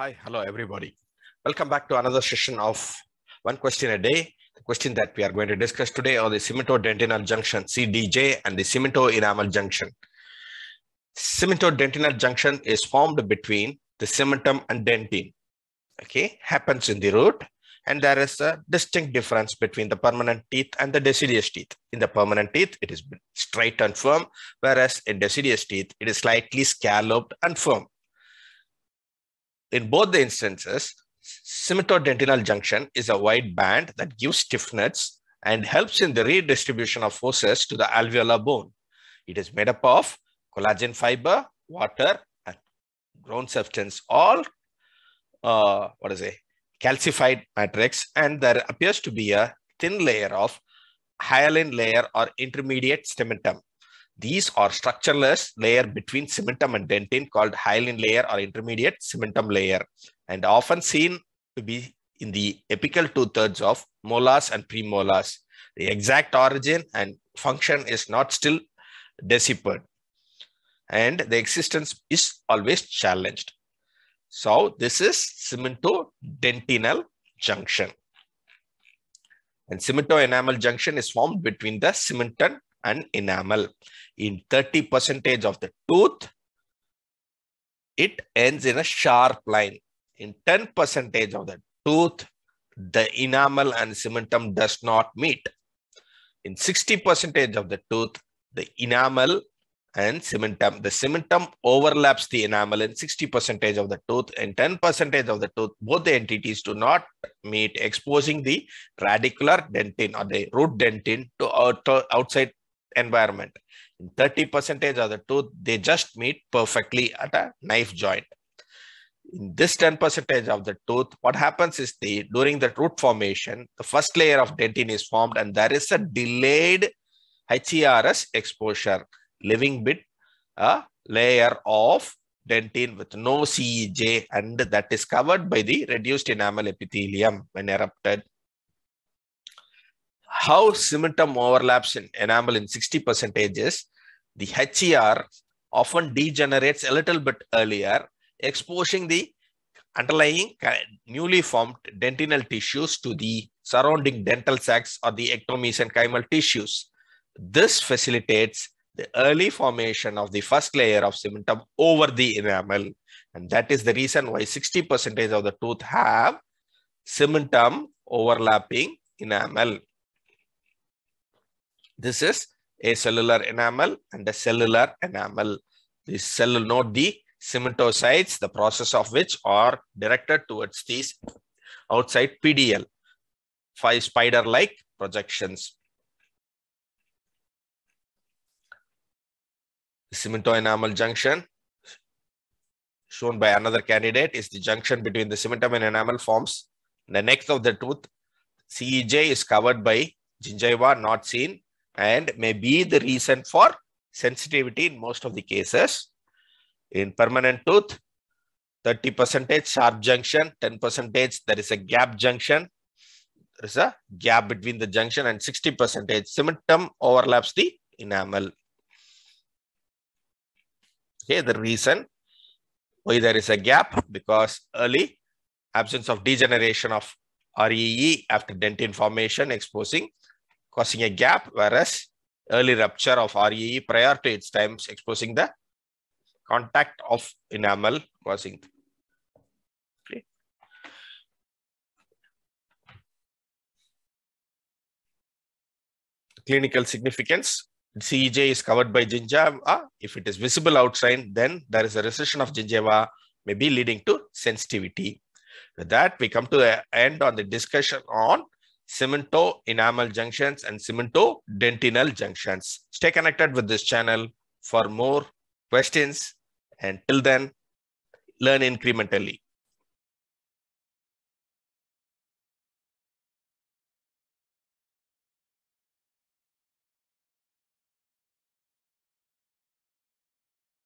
Hi, hello everybody. Welcome back to another session of One Question a Day. The question that we are going to discuss today are the cemento-dentinal junction, CDJ, and the cemento-enamel junction. Cemento-dentinal junction is formed between the cementum and dentin. Okay, happens in the root, and there is a distinct difference between the permanent teeth and the deciduous teeth. In the permanent teeth, it is straight and firm, whereas in deciduous teeth, it is slightly scalloped and firm in both the instances, cemento-dentinal junction is a wide band that gives stiffness and helps in the redistribution of forces to the alveolar bone. It is made up of collagen fiber, water, and ground substance, all uh, what is it, calcified matrix, and there appears to be a thin layer of hyaline layer or intermediate cementum. These are structureless layer between cementum and dentin called hyaline layer or intermediate cementum layer and often seen to be in the apical two-thirds of molars and premolars. The exact origin and function is not still deciphered and the existence is always challenged. So this is cemento-dentinal junction. And cemento-enamel junction is formed between the cementum and enamel. In 30 percentage of the tooth, it ends in a sharp line. In 10 percentage of the tooth, the enamel and cementum does not meet. In 60 percentage of the tooth, the enamel and cementum, the cementum overlaps the enamel in 60 percentage of the tooth and 10 percentage of the tooth. Both the entities do not meet, exposing the radicular dentin or the root dentin to outside environment. In 30 percentage of the tooth, they just meet perfectly at a knife joint. In this 10 percentage of the tooth, what happens is the during the root formation, the first layer of dentin is formed and there is a delayed HERS exposure, leaving bit a layer of dentin with no CEJ and that is covered by the reduced enamel epithelium when erupted how cementum overlaps in enamel in 60 percentages, the HER often degenerates a little bit earlier, exposing the underlying newly formed dentinal tissues to the surrounding dental sacs or the ectomesenchymal tissues. This facilitates the early formation of the first layer of cementum over the enamel. And that is the reason why 60 percentage of the tooth have cementum overlapping enamel. This is a cellular enamel and a cellular enamel. This cell note the cementocytes, the process of which are directed towards these outside PDL, five spider-like projections. The cemento-enamel junction shown by another candidate is the junction between the cementum and enamel forms. The neck of the tooth, CEJ is covered by gingiva not seen and may be the reason for sensitivity in most of the cases. In permanent tooth, 30 percentage sharp junction, 10 percentage there is a gap junction. There is a gap between the junction and 60 percentage cementum overlaps the enamel. Okay, the reason why there is a gap because early absence of degeneration of REE after dentin formation exposing causing a gap, whereas early rupture of REE prior to its times exposing the contact of enamel causing. Clinical significance. CEJ is covered by gingiva. If it is visible outside, then there is a recession of gingiva, maybe leading to sensitivity. With that, we come to the end on the discussion on cemento enamel junctions and cemento dentinal junctions. Stay connected with this channel for more questions and till then learn incrementally.